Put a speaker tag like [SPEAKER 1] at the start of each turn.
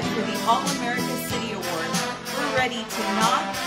[SPEAKER 1] head for the All America City Award. We're ready to knock.